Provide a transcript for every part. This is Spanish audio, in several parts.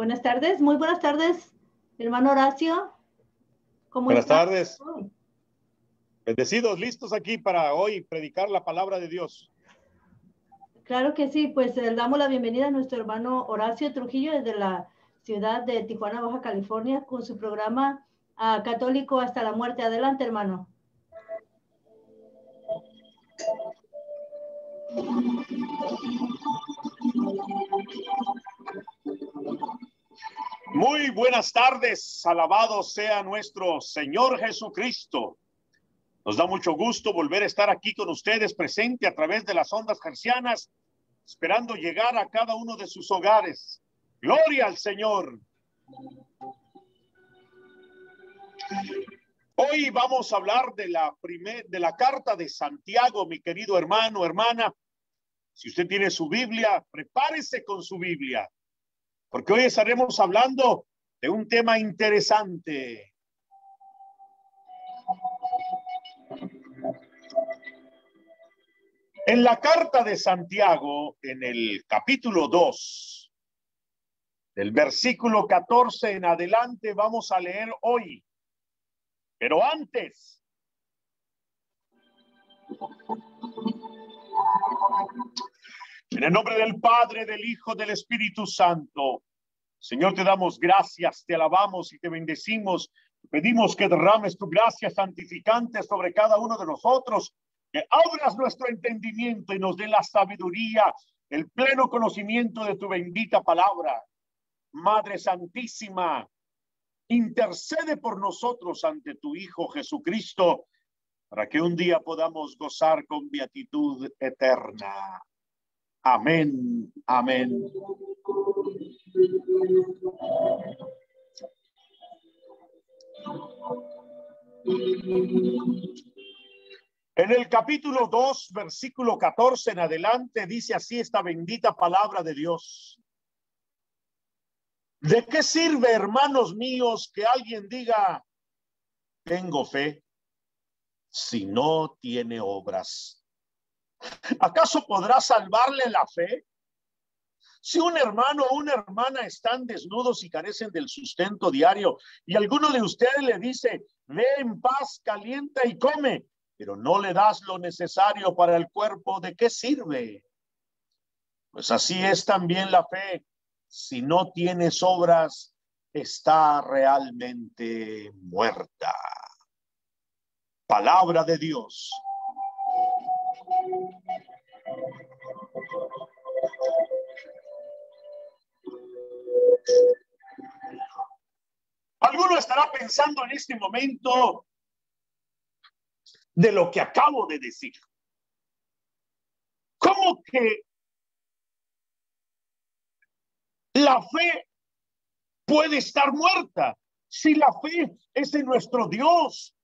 Buenas tardes, muy buenas tardes, hermano Horacio. ¿Cómo buenas tardes. Bendecidos, listos aquí para hoy predicar la palabra de Dios. Claro que sí, pues le damos la bienvenida a nuestro hermano Horacio Trujillo desde la ciudad de Tijuana, Baja California, con su programa uh, Católico hasta la muerte. Adelante, hermano. Muy buenas tardes, alabado sea nuestro Señor Jesucristo. Nos da mucho gusto volver a estar aquí con ustedes presente a través de las ondas gercianas, esperando llegar a cada uno de sus hogares. Gloria al Señor. Hoy vamos a hablar de la primer, de la carta de Santiago, mi querido hermano, hermana. Si usted tiene su Biblia, prepárese con su Biblia porque hoy estaremos hablando de un tema interesante. En la carta de Santiago, en el capítulo 2, del versículo 14 en adelante, vamos a leer hoy. Pero antes, en el nombre del Padre, del Hijo, del Espíritu Santo. Señor, te damos gracias, te alabamos y te bendecimos. Pedimos que derrames tu gracia santificante sobre cada uno de nosotros, que abras nuestro entendimiento y nos dé la sabiduría, el pleno conocimiento de tu bendita palabra. Madre Santísima, intercede por nosotros ante tu Hijo Jesucristo, para que un día podamos gozar con beatitud eterna. Amén, amén. En el capítulo 2, versículo 14 en adelante, dice así esta bendita palabra de Dios. ¿De qué sirve, hermanos míos, que alguien diga, tengo fe, si no tiene obras? ¿Acaso podrá salvarle la fe? Si un hermano o una hermana están desnudos y carecen del sustento diario y alguno de ustedes le dice, ve en paz, calienta y come, pero no le das lo necesario para el cuerpo, ¿de qué sirve? Pues así es también la fe. Si no tienes obras, está realmente muerta. Palabra de Dios. Alguno estará pensando en este momento de lo que acabo de decir. ¿Cómo que la fe puede estar muerta si la fe es en nuestro Dios,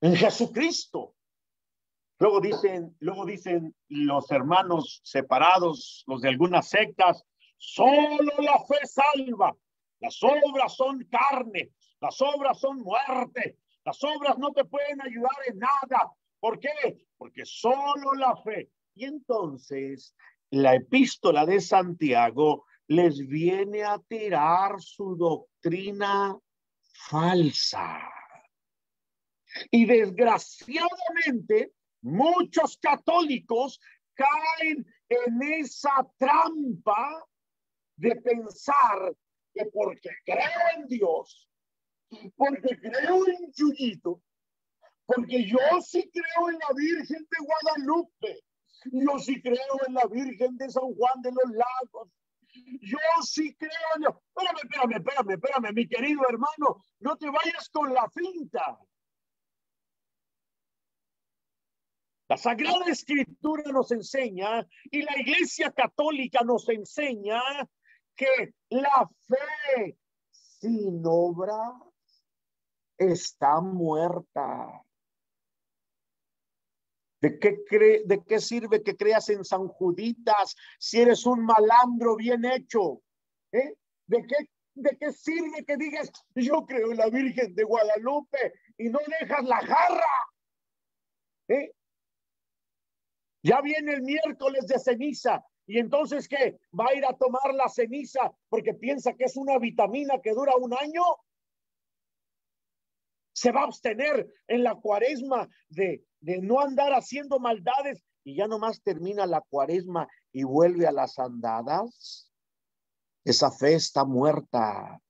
en Jesucristo? Luego dicen, luego dicen los hermanos separados, los de algunas sectas, solo la fe salva. Las obras son carne, las obras son muerte, las obras no te pueden ayudar en nada. ¿Por qué? Porque solo la fe. Y entonces la epístola de Santiago les viene a tirar su doctrina falsa. Y desgraciadamente Muchos católicos caen en esa trampa de pensar que porque creo en Dios, porque creo en Chuyito, porque yo sí creo en la Virgen de Guadalupe, yo sí creo en la Virgen de San Juan de los Lagos, yo sí creo en... Espérame, espérame, espérame, espérame, mi querido hermano, no te vayas con la finta. La Sagrada Escritura nos enseña y la Iglesia Católica nos enseña que la fe sin obra está muerta. ¿De qué, ¿De qué sirve que creas en San Juditas si eres un malandro bien hecho? ¿Eh? ¿De, qué, ¿De qué sirve que digas, yo creo en la Virgen de Guadalupe y no dejas la jarra? ¿Eh? Ya viene el miércoles de ceniza Y entonces, ¿qué? ¿Va a ir a tomar la ceniza porque piensa que es una vitamina que dura un año? Se va a abstener en la cuaresma de, de no andar haciendo maldades y ya nomás termina la cuaresma y vuelve a las andadas. Esa fe está muerta.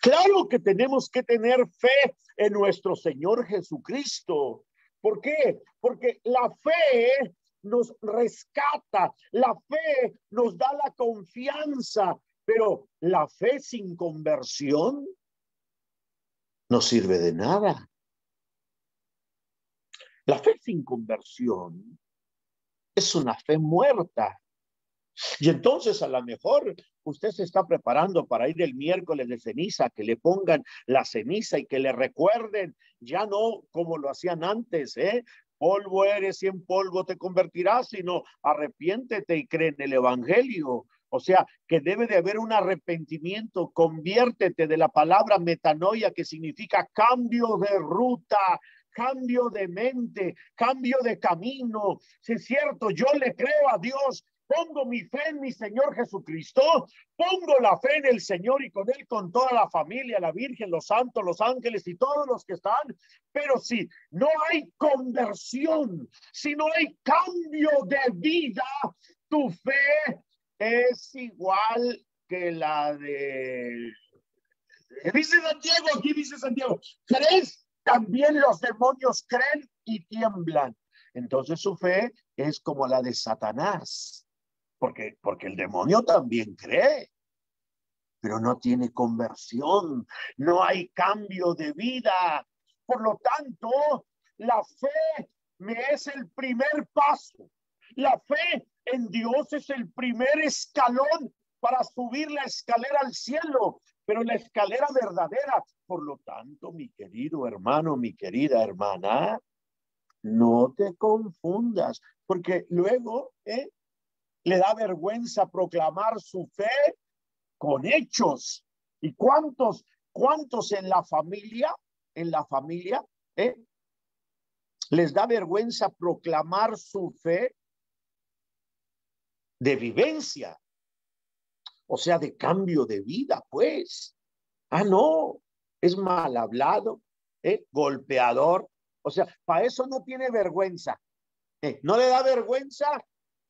Claro que tenemos que tener fe en nuestro Señor Jesucristo. ¿Por qué? Porque la fe nos rescata, la fe nos da la confianza, pero la fe sin conversión no sirve de nada. La fe sin conversión es una fe muerta. Y entonces a lo mejor usted se está preparando para ir el miércoles de ceniza, que le pongan la ceniza y que le recuerden, ya no como lo hacían antes, ¿eh? polvo eres y en polvo te convertirás, sino arrepiéntete y cree en el Evangelio. O sea, que debe de haber un arrepentimiento, conviértete de la palabra metanoia, que significa cambio de ruta, cambio de mente, cambio de camino. Si es cierto, yo le creo a Dios, pongo mi fe en mi Señor Jesucristo, pongo la fe en el Señor y con Él, con toda la familia, la Virgen, los santos, los ángeles y todos los que están. Pero si no hay conversión, si no hay cambio de vida, tu fe es igual que la de... Dice Santiago, aquí dice Santiago, ¿crees? También los demonios creen y tiemblan. Entonces su fe es como la de Satanás porque, porque el demonio también cree, pero no tiene conversión, no hay cambio de vida. Por lo tanto, la fe me es el primer paso. La fe en Dios es el primer escalón para subir la escalera al cielo, pero la escalera verdadera. Por lo tanto, mi querido hermano, mi querida hermana, no te confundas, porque luego ¿eh? Le da vergüenza proclamar su fe con hechos. ¿Y cuántos, cuántos en la familia, en la familia, eh, les da vergüenza proclamar su fe de vivencia? O sea, de cambio de vida, pues. Ah, no, es mal hablado, ¿eh? golpeador. O sea, para eso no tiene vergüenza. ¿eh? no le da vergüenza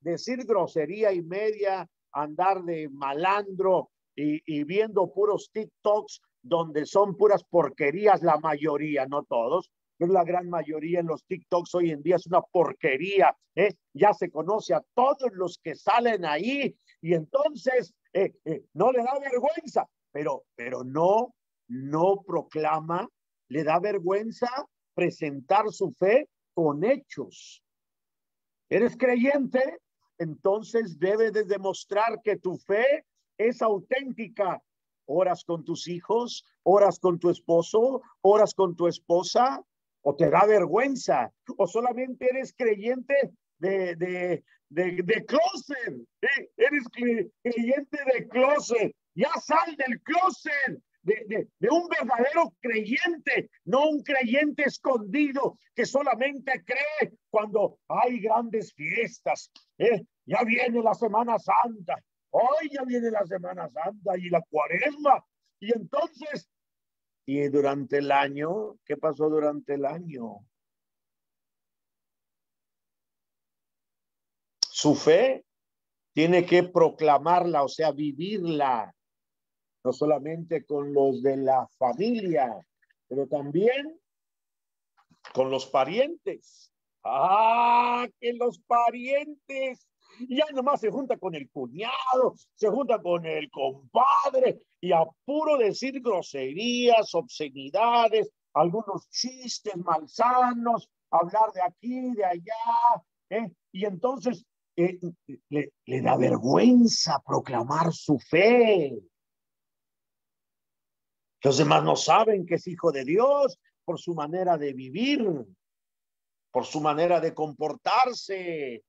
decir grosería y media, andar de malandro y, viendo puros TikToks donde son puras porquerías, la mayoría, no todos, pero la gran mayoría en los TikToks hoy en día es una porquería, ¿eh? ya se conoce a todos los que salen ahí y entonces eh, eh, no le da vergüenza, pero, pero no, no proclama, le da vergüenza presentar su fe con hechos. ¿Eres creyente? Entonces debes de demostrar que tu fe es auténtica. Oras con tus hijos, oras con tu esposo, oras con tu esposa, o te da vergüenza, o solamente eres creyente de, de, de, de closet, ¿eh? eres creyente de closet, ya sal del closet, de, un verdadero creyente, no un creyente escondido que solamente cree cuando hay grandes fiestas. ¿eh? Ya viene la Semana Santa, hoy ya viene la Semana Santa y la cuaresma. Y entonces, y durante el año, ¿qué pasó durante el año? Su fe tiene que proclamarla, o sea, vivirla no solamente con los de la familia, pero también con los parientes. Ah, que los parientes ya nomás se junta con el cuñado, se junta con el compadre y a puro decir groserías, obscenidades, algunos chistes malsanos, hablar de aquí, de allá, ¿eh? y entonces eh, le, le da vergüenza proclamar su fe. Los demás no saben que es hijo de Dios por su manera de vivir, por su manera de comportarse,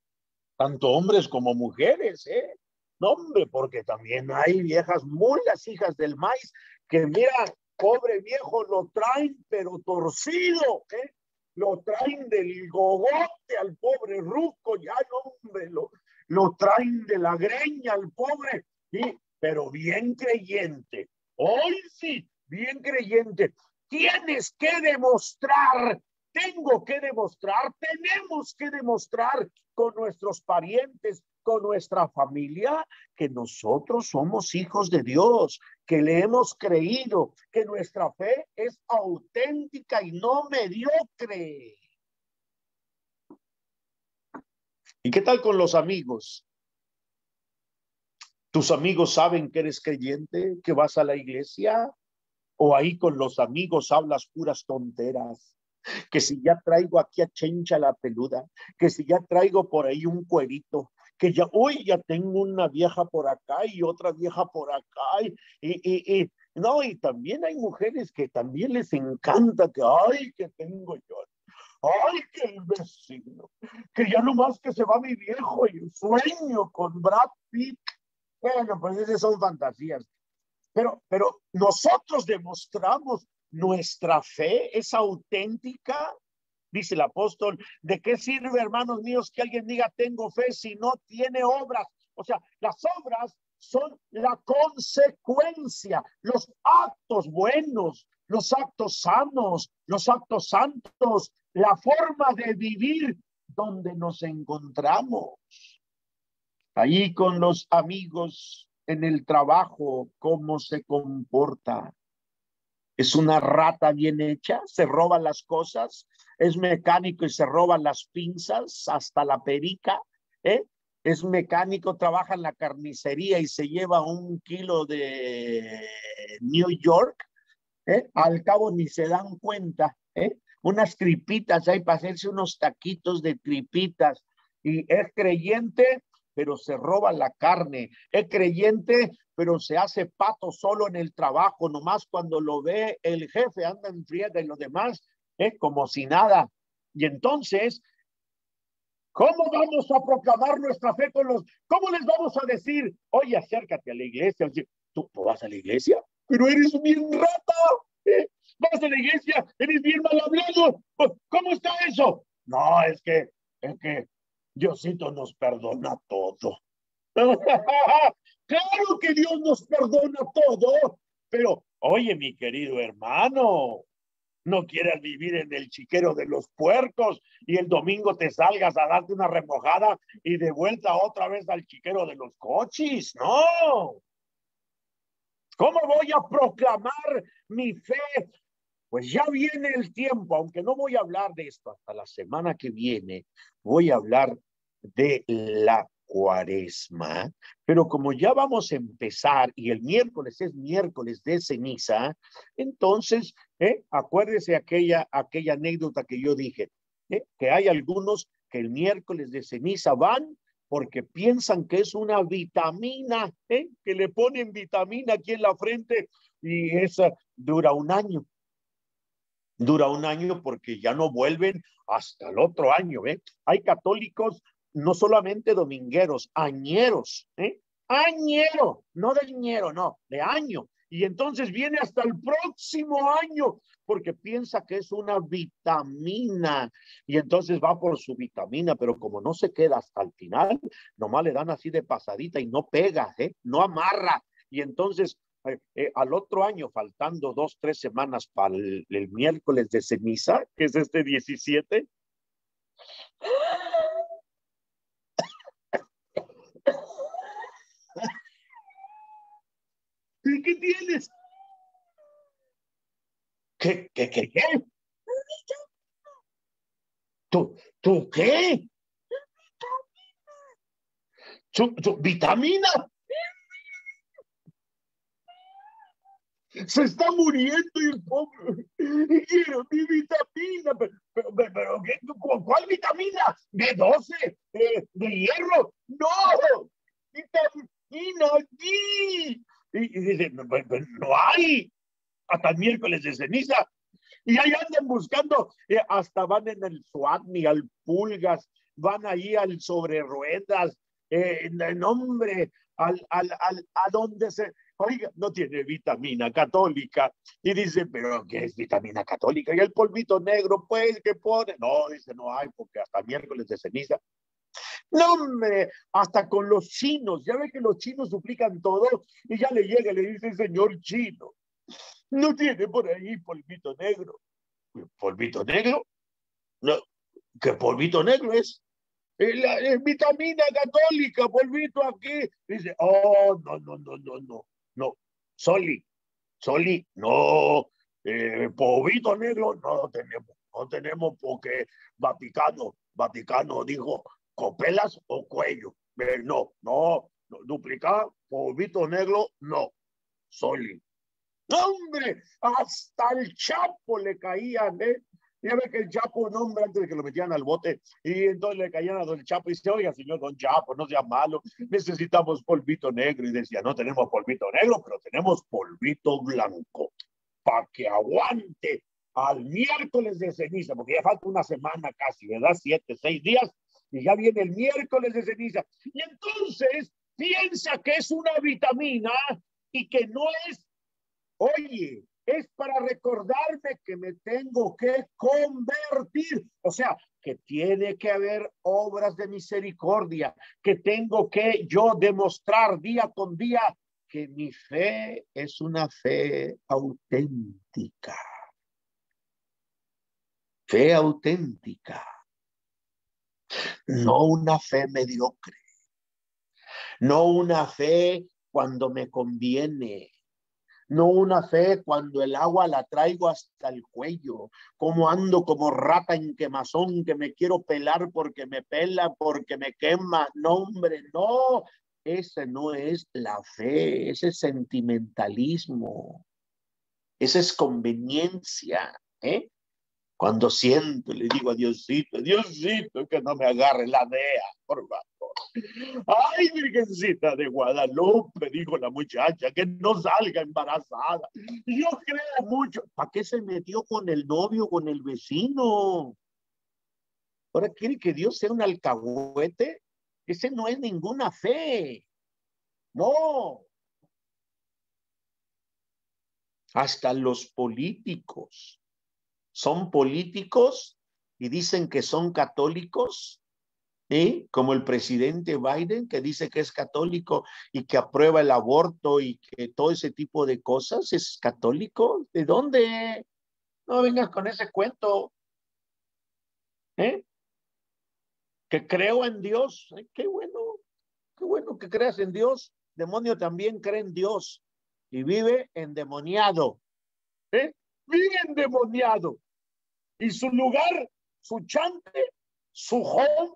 tanto hombres como mujeres, ¿eh? No, hombre, porque también hay viejas mulas, hijas del maíz, que mira, pobre viejo, lo traen, pero torcido, ¿eh? Lo traen del gogote al pobre ruco, ya, hombre, lo, lo traen de la greña al pobre, ¿sí? pero bien creyente. Hoy sí, bien creyente. Tienes que demostrar, tengo que demostrar, tenemos que demostrar con nuestros parientes, con nuestra familia, que nosotros somos hijos de Dios, que le hemos creído, que nuestra fe es auténtica y no mediocre. ¿Y qué tal con los amigos? ¿Tus amigos saben que eres creyente, que vas a la iglesia? ¿O ahí con los amigos hablas puras tonteras? Que si ya traigo aquí a Chencha la peluda, que si ya traigo por ahí un cuerito, que ya hoy ya tengo una vieja por acá y otra vieja por acá y, y, y, no, y también hay mujeres que también les encanta que, ay, que tengo yo Ay, que el vecino, que ya no más que se va mi viejo y sueño con Brad Pitt. Bueno, pues esas son fantasías. Pero, pero nosotros demostramos nuestra fe, es auténtica, dice el apóstol. ¿De qué sirve, hermanos míos, que alguien diga tengo fe si no tiene obras? O sea, las obras son la consecuencia, los actos buenos, los actos sanos, los actos santos, la forma de vivir donde nos encontramos. Ahí con los amigos en el trabajo, cómo se comporta. Es una rata bien hecha, se roba las cosas, es mecánico y se roba las pinzas, hasta la perica, ¿eh? es mecánico, trabaja en la carnicería y se lleva un kilo de New York, ¿eh? al cabo ni se dan cuenta, ¿eh? unas tripitas ahí para hacerse unos taquitos de tripitas. Y es creyente, pero se roba la carne. Es creyente, pero se hace pato solo en el trabajo, nomás cuando lo ve el jefe, anda en friega y los demás, es como si nada. Y entonces, ¿cómo vamos a proclamar nuestra fe con los, cómo les vamos a decir, oye, acércate a la iglesia? ¿Tú, ¿tú vas a la iglesia? Pero eres bien rata. ¿eh? vas a la iglesia, eres bien mal hablado. Pues, ¿Cómo está eso? No, es que, es que Diosito nos perdona todo. claro que Dios nos perdona todo, pero oye, mi querido hermano, no quieras vivir en el chiquero de los puercos y el domingo te salgas a darte una remojada y de vuelta otra vez al chiquero de los coches, no. ¿Cómo voy a proclamar mi fe pues ya viene el tiempo, aunque no voy a hablar de esto hasta la semana que viene, voy a hablar de la cuaresma, pero como ya vamos a empezar y el miércoles es miércoles de ceniza, entonces, ¿eh? acuérdese aquella, aquella anécdota que yo dije, ¿eh? que hay algunos que el miércoles de ceniza van porque piensan que es una vitamina, ¿eh? que le ponen vitamina aquí en la frente y esa dura un año dura un año porque ya no vuelven hasta el otro año. ¿eh? Hay católicos no solamente domingueros, añeros, ¿eh? añero, no de dinero, no, de año. Y entonces viene hasta el próximo año porque piensa que es una vitamina y entonces va por su vitamina, pero como no se queda hasta el final, nomás le dan así de pasadita y no pega, ¿eh? no amarra. Y entonces eh, al otro año, faltando dos, tres semanas para el, miércoles de ceniza, que es este 17. ¿Qué tienes? ¿Qué, qué, qué, qué? ¿Tú, tú qué? ¿Tu, tu vitamina? Se está muriendo el pobre. Quiero mi vitamina, pero, pero, ¿cuál vitamina? ¿De 12? ¿De, hierro? No, vitamina aquí. Y, dice, no, hay, hasta el miércoles de ceniza. Y ahí andan buscando, eh, hasta van en el Suadni, al Pulgas, van ahí al sobre ruedas, eh, nombre, al, al, al, a donde se, oiga, no tiene vitamina católica. Y dice, pero ¿qué es vitamina católica? Y el polvito negro, pues, que pone? No, dice, no hay, porque hasta miércoles de ceniza. No, hombre, hasta con los chinos, ya ve que los chinos suplican todo y ya le llega y le dice, señor chino, no tiene por ahí polvito negro. ¿Polvito negro? No, ¿qué polvito negro es? La, vitamina católica, polvito aquí. Dice, oh, no, no, no, no, no. Soli, Soli, no. Eh, polvito negro no tenemos, no tenemos porque Vaticano, Vaticano dijo, copelas o cuello. Eh, no, no, no, duplicar, polvito negro, no. Soli. ¡Hombre! Hasta el Chapo le caían, ¿eh? Ya ve que el Chapo, un hombre, antes de que lo metieran al bote, y entonces le caían a don Chapo y dice, oiga, señor don Chapo, no sea malo, necesitamos polvito negro. Y decía, no tenemos polvito negro, pero tenemos polvito blanco, para que aguante al miércoles de ceniza, porque ya falta una semana casi, ¿verdad? Siete, seis días, y ya viene el miércoles de ceniza. Y entonces piensa que es una vitamina y que no es Oye, es para recordarme que me tengo que convertir. O sea, que tiene que haber obras de misericordia, que tengo que yo demostrar día con día que mi fe es una fe auténtica. Fe auténtica. No una fe mediocre. No una fe cuando me conviene no una fe cuando el agua la traigo hasta el cuello, como ando como rata en quemazón que me quiero pelar porque me pela, porque me quema. No, hombre, no, esa no es la fe, ese es sentimentalismo, esa es conveniencia, ¿eh? Cuando siento, le digo a Diosito, Diosito, que no me agarre la DEA, por favor. Ay, Virgencita de Guadalupe, dijo la muchacha, que no salga embarazada. Yo creo mucho. ¿Para qué se metió con el novio, con el vecino? Ahora quiere que Dios sea un alcahuete. Ese no es ninguna fe. No. Hasta los políticos son políticos y dicen que son católicos como el presidente Biden, que dice que es católico y que aprueba el aborto y que todo ese tipo de cosas, ¿es católico? ¿De dónde? No vengas con ese cuento. ¿Eh? Que creo en Dios. qué bueno, qué bueno que creas en Dios. Demonio también cree en Dios y vive endemoniado. ¿Eh? Vive endemoniado. Y su lugar, su chante, su home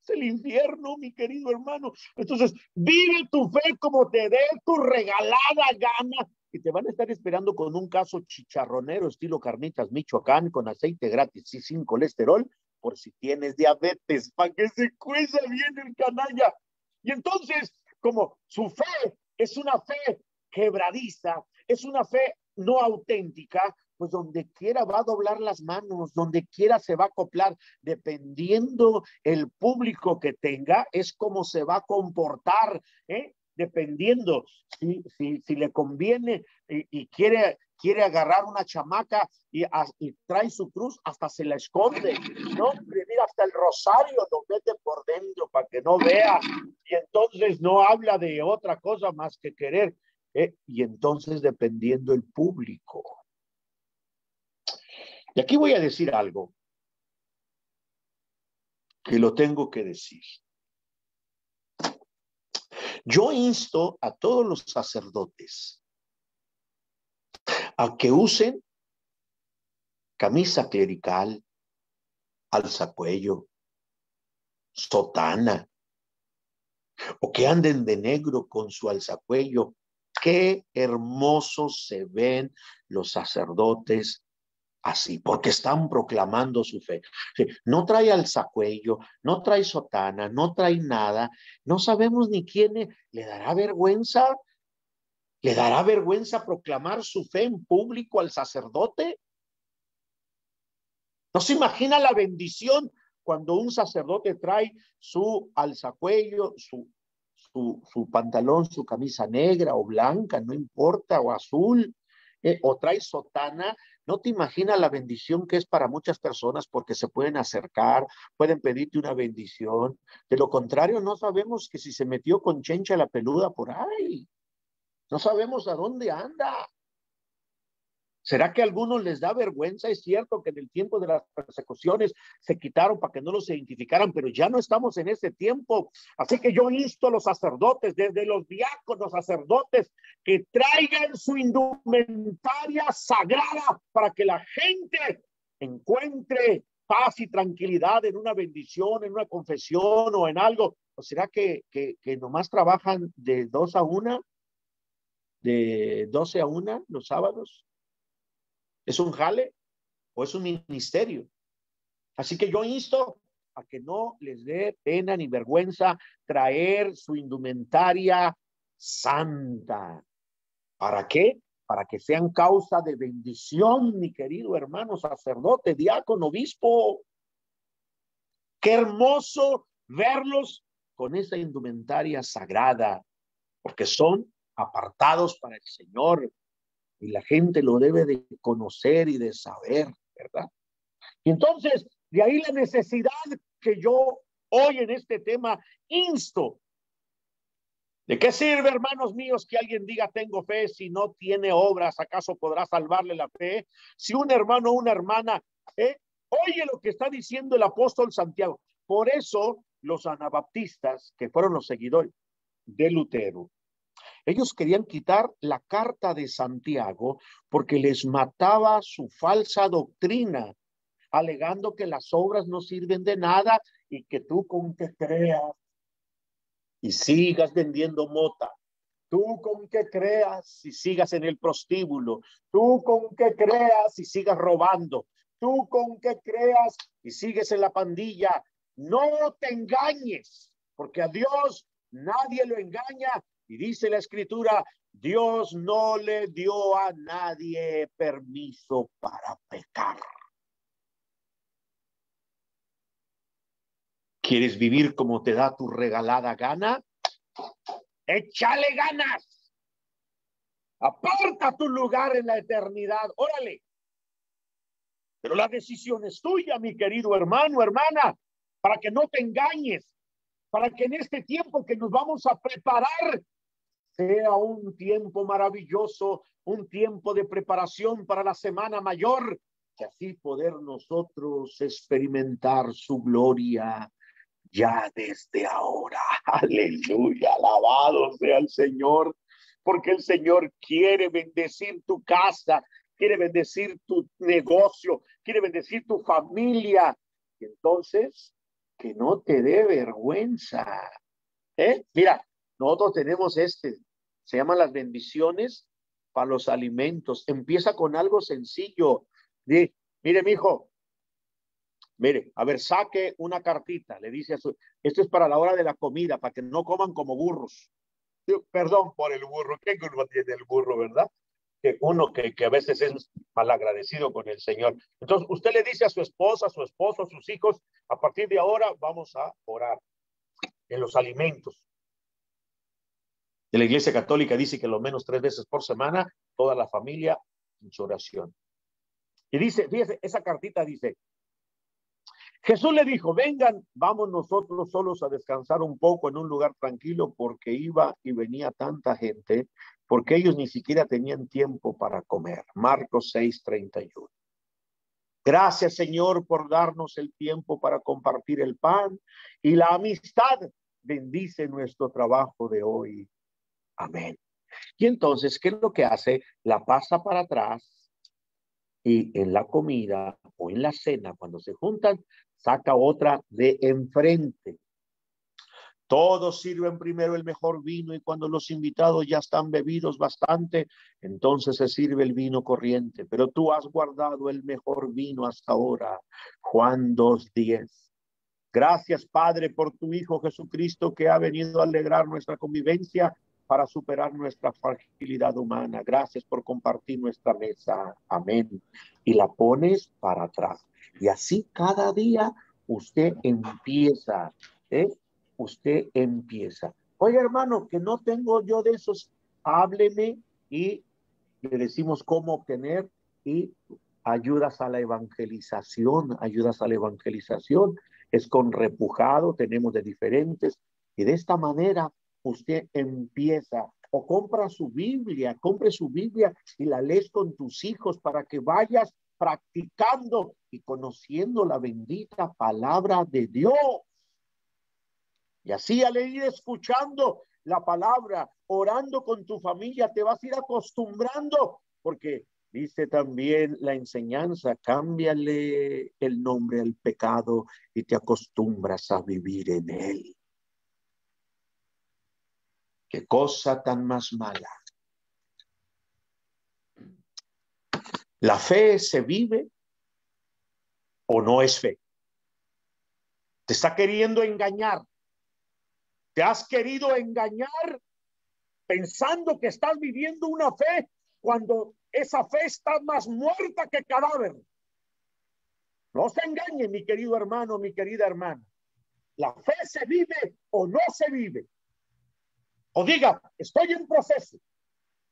es el infierno, mi querido hermano. Entonces, vive tu fe como te dé tu regalada gana. Y te van a estar esperando con un caso chicharronero, estilo carnitas Michoacán, con aceite gratis y sin colesterol, por si tienes diabetes, para que se cueza bien el canalla. Y entonces, como su fe es una fe quebradiza, es una fe no auténtica, pues donde quiera va a doblar las manos, donde quiera se va a acoplar, dependiendo el público que tenga, es como se va a comportar, ¿eh? dependiendo si, le conviene y, quiere, quiere agarrar una chamaca y, y, trae su cruz, hasta se la esconde, ¿no? Mira, hasta el rosario lo mete por dentro para que no vea, y entonces no habla de otra cosa más que querer, ¿eh? y entonces dependiendo el público. Y aquí voy a decir algo que lo tengo que decir. Yo insto a todos los sacerdotes a que usen camisa clerical, alzacuello, sotana, o que anden de negro con su alzacuello. Qué hermosos se ven los sacerdotes así, porque están proclamando su fe. No trae alzacuello, no trae sotana, no trae nada, no sabemos ni quién le dará vergüenza, le dará vergüenza proclamar su fe en público al sacerdote. No se imagina la bendición cuando un sacerdote trae su alzacuello, su, su, su pantalón, su camisa negra o blanca, no importa, o azul, eh, o trae sotana, no te imaginas la bendición que es para muchas personas porque se pueden acercar, pueden pedirte una bendición. De lo contrario, no sabemos que si se metió con chencha la peluda por ahí, no sabemos a dónde anda. ¿Será que a algunos les da vergüenza? Es cierto que en el tiempo de las persecuciones se quitaron para que no los identificaran, pero ya no estamos en ese tiempo. Así que yo insto a los sacerdotes, desde los diáconos sacerdotes, que traigan su indumentaria sagrada para que la gente encuentre paz y tranquilidad en una bendición, en una confesión o en algo. ¿O será que, que, que nomás trabajan de dos a una? ¿De doce a una los sábados? ¿Es un jale o es un ministerio? Así que yo insto a que no les dé pena ni vergüenza traer su indumentaria santa. ¿Para qué? Para que sean causa de bendición, mi querido hermano sacerdote, diácono, obispo. Qué hermoso verlos con esa indumentaria sagrada, porque son apartados para el Señor, y la gente lo debe de conocer y de saber, ¿verdad? Y entonces, de ahí la necesidad que yo hoy en este tema insto. ¿De qué sirve, hermanos míos, que alguien diga tengo fe si no tiene obras? ¿Acaso podrá salvarle la fe? Si un hermano o una hermana, ¿eh? oye lo que está diciendo el apóstol Santiago. Por eso los anabaptistas, que fueron los seguidores de Lutero, ellos querían quitar la carta de Santiago porque les mataba su falsa doctrina, alegando que las obras no sirven de nada y que tú con que creas y sigas vendiendo mota, tú con que creas y sigas en el prostíbulo, tú con que creas y sigas robando, tú con que creas y sigues en la pandilla, no te engañes, porque a Dios nadie lo engaña y dice la escritura, Dios no le dio a nadie permiso para pecar. ¿Quieres vivir como te da tu regalada gana? Échale ganas. Aparta tu lugar en la eternidad. Órale. Pero la decisión es tuya, mi querido hermano, hermana, para que no te engañes, para que en este tiempo que nos vamos a preparar sea un tiempo maravilloso, un tiempo de preparación para la Semana Mayor, y así poder nosotros experimentar su gloria ya desde ahora. Aleluya, alabado sea el Señor, porque el Señor quiere bendecir tu casa, quiere bendecir tu negocio, quiere bendecir tu familia. Entonces, que no te dé vergüenza. ¿Eh? Mira, nosotros tenemos este, se llaman las bendiciones para los alimentos. Empieza con algo sencillo. Mire, mi hijo, mire, a ver, saque una cartita, le dice a su, esto es para la hora de la comida, para que no coman como burros. Perdón por el burro, ¿qué culpa tiene el burro, verdad? Que uno que, que a veces es malagradecido con el Señor. Entonces, usted le dice a su esposa, a su esposo, a sus hijos, a partir de ahora vamos a orar en los alimentos de la Iglesia Católica dice que lo menos tres veces por semana toda la familia en su oración. Y dice, fíjese, esa cartita dice, Jesús le dijo, vengan, vamos nosotros solos a descansar un poco en un lugar tranquilo porque iba y venía tanta gente, porque ellos ni siquiera tenían tiempo para comer. Marcos 6, 31. Gracias Señor por darnos el tiempo para compartir el pan y la amistad. Bendice nuestro trabajo de hoy. Amén. Y entonces, ¿qué es lo que hace? La pasa para atrás y en la comida o en la cena, cuando se juntan, saca otra de enfrente. Todos sirven primero el mejor vino y cuando los invitados ya están bebidos bastante, entonces se sirve el vino corriente. Pero tú has guardado el mejor vino hasta ahora. Juan 2.10. Gracias, Padre, por tu Hijo Jesucristo que ha venido a alegrar nuestra convivencia para superar nuestra fragilidad humana. Gracias por compartir nuestra mesa. Amén. Y la pones para atrás. Y así cada día usted empieza, ¿eh? Usted empieza. Oye, hermano, que no tengo yo de esos, hábleme y le decimos cómo obtener y ayudas a la evangelización, ayudas a la evangelización, es con repujado, tenemos de diferentes, y de esta manera usted empieza o compra su Biblia, compre su Biblia y la lees con tus hijos para que vayas practicando y conociendo la bendita palabra de Dios. Y así al ir escuchando la palabra, orando con tu familia, te vas a ir acostumbrando, porque dice también la enseñanza, cámbiale el nombre al pecado y te acostumbras a vivir en él. Qué cosa tan más mala. ¿La fe se vive o no es fe? Te está queriendo engañar. Te has querido engañar pensando que estás viviendo una fe cuando esa fe está más muerta que cadáver. No se engañe, mi querido hermano, mi querida hermana. La fe se vive o no se vive. O diga, estoy en proceso,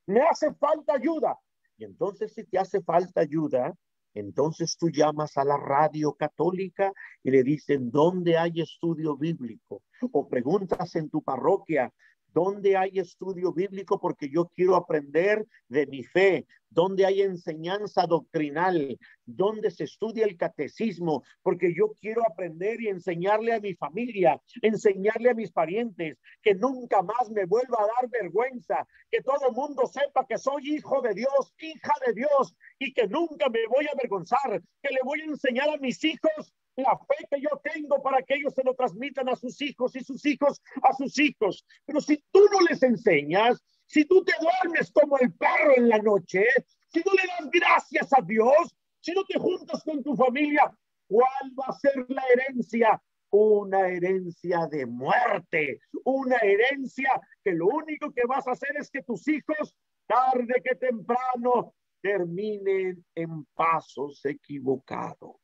me hace falta ayuda. Y entonces si te hace falta ayuda, entonces tú llamas a la radio católica y le dicen, ¿dónde hay estudio bíblico? O preguntas en tu parroquia, ¿Dónde hay estudio bíblico? Porque yo quiero aprender de mi fe. ¿Dónde hay enseñanza doctrinal? ¿Dónde se estudia el catecismo? Porque yo quiero aprender y enseñarle a mi familia, enseñarle a mis parientes, que nunca más me vuelva a dar vergüenza, que todo el mundo sepa que soy hijo de Dios, hija de Dios, y que nunca me voy a avergonzar, que le voy a enseñar a mis hijos la fe que yo tengo para que ellos se lo transmitan a sus hijos y sus hijos a sus hijos. Pero si tú no les enseñas, si tú te duermes como el perro en la noche, si no le das gracias a Dios, si no te juntas con tu familia, ¿cuál va a ser la herencia? Una herencia de muerte, una herencia que lo único que vas a hacer es que tus hijos, tarde que temprano, terminen en pasos equivocados.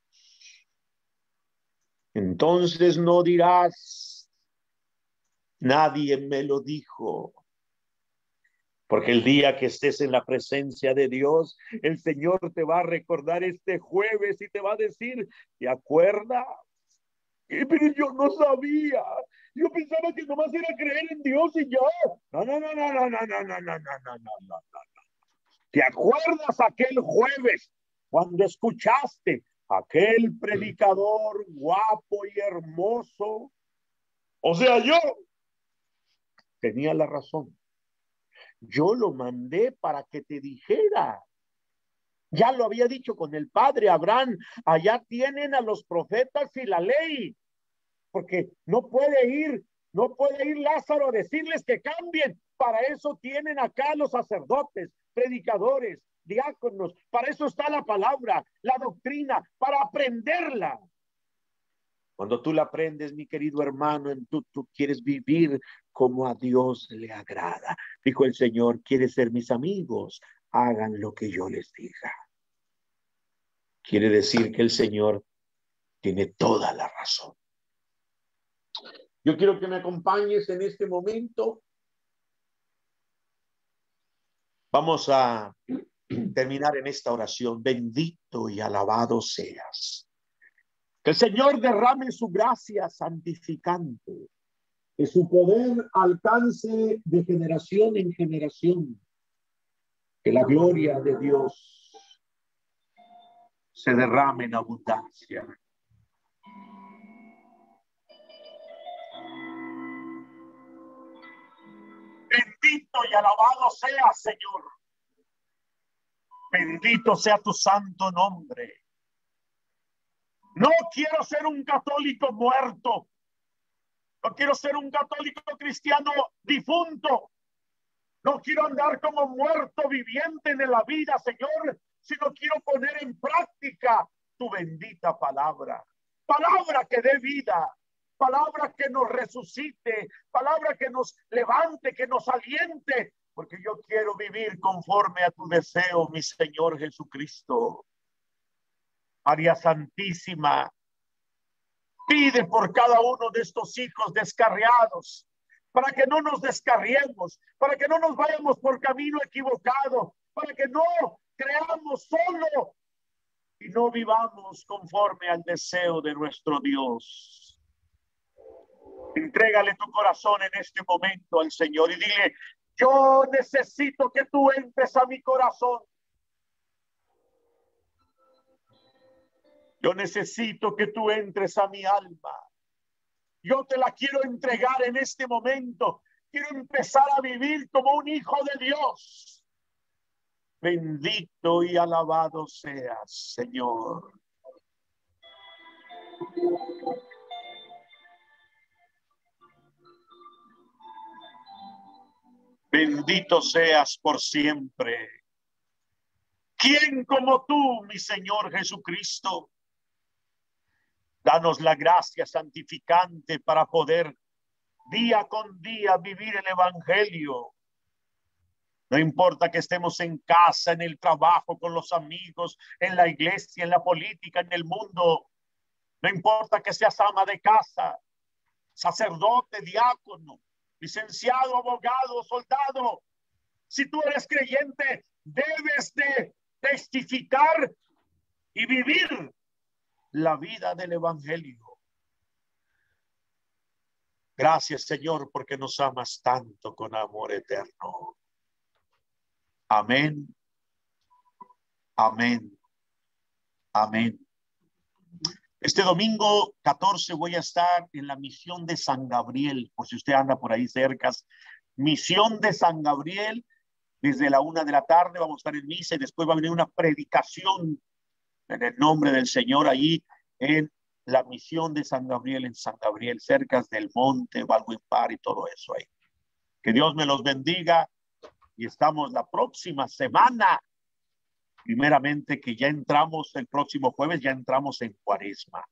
Entonces no dirás, nadie me lo dijo. Porque el día que estés en la presencia de Dios, el Señor te va a recordar este jueves y te va a decir, ¿te acuerdas? Pero yo no sabía. Yo pensaba que nomás era creer en Dios y no, no, no, no, no, no, no, no, no, no, no, no, no. ¿Te acuerdas aquel jueves cuando escuchaste aquel predicador guapo y hermoso. O sea, yo tenía la razón. Yo lo mandé para que te dijera. Ya lo había dicho con el padre Abraham. Allá tienen a los profetas y la ley. Porque no puede ir, no puede ir Lázaro a decirles que cambien. Para eso tienen acá los sacerdotes, predicadores, diáconos. Para eso está la palabra, la doctrina, para aprenderla. Cuando tú la aprendes, mi querido hermano, en tú, tú quieres vivir como a Dios le agrada. Dijo el Señor, ¿quieres ser mis amigos? Hagan lo que yo les diga. Quiere decir que el Señor tiene toda la razón. Yo quiero que me acompañes en este momento. Vamos a terminar en esta oración. Bendito y alabado seas. Que el Señor derrame su gracia santificante, que su poder alcance de generación en generación, que la gloria de Dios se derrame en abundancia. Bendito y alabado sea, Señor Bendito sea tu santo nombre. No quiero ser un católico muerto. No quiero ser un católico cristiano difunto. No quiero andar como muerto viviente en la vida, Señor, sino quiero poner en práctica tu bendita palabra. Palabra que dé vida, palabra que nos resucite, palabra que nos levante, que nos aliente, porque yo quiero vivir conforme a tu deseo, mi Señor Jesucristo. María Santísima, pide por cada uno de estos hijos descarriados, para que no nos descarriemos, para que no nos vayamos por camino equivocado, para que no creamos solo y no vivamos conforme al deseo de nuestro Dios. Entrégale tu corazón en este momento al Señor y dile, yo necesito que tú entres a mi corazón. Yo necesito que tú entres a mi alma. Yo te la quiero entregar en este momento. Quiero empezar a vivir como un hijo de Dios. Bendito y alabado seas, Señor. Bendito seas por siempre. ¿Quién como tú, mi Señor Jesucristo? Danos la gracia santificante para poder día con día vivir el Evangelio. No importa que estemos en casa, en el trabajo, con los amigos, en la iglesia, en la política, en el mundo. No importa que seas ama de casa, sacerdote, diácono, licenciado, abogado, soldado. Si tú eres creyente, debes de testificar y vivir la vida del Evangelio. Gracias, Señor, porque nos amas tanto con amor eterno. Amén. Amén. Amén. Este domingo 14 voy a estar en la misión de San Gabriel, por si usted anda por ahí cerca. Misión de San Gabriel, desde la una de la tarde vamos a estar en misa y después va a venir una predicación en el nombre del Señor allí en la misión de San Gabriel en San Gabriel, cerca del monte, Par y todo eso ahí. Que Dios me los bendiga y estamos la próxima semana. Primeramente que ya entramos el próximo jueves, ya entramos en cuaresma.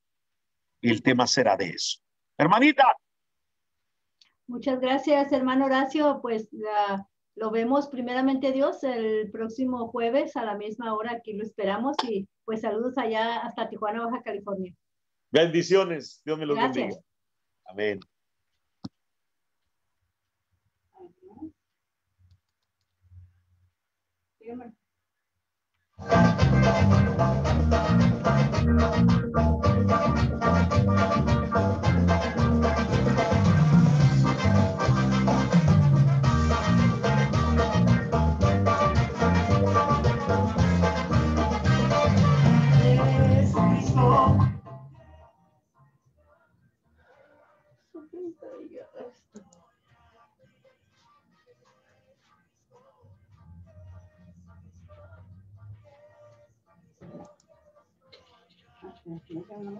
Y el tema será de eso. Hermanita. Muchas gracias, hermano Horacio. Pues la lo vemos primeramente Dios el próximo jueves a la misma hora. Aquí lo esperamos y pues saludos allá hasta Tijuana, Baja California. Bendiciones. Dios me los bendiga. Amén. Aquí no tenemos 明天呢？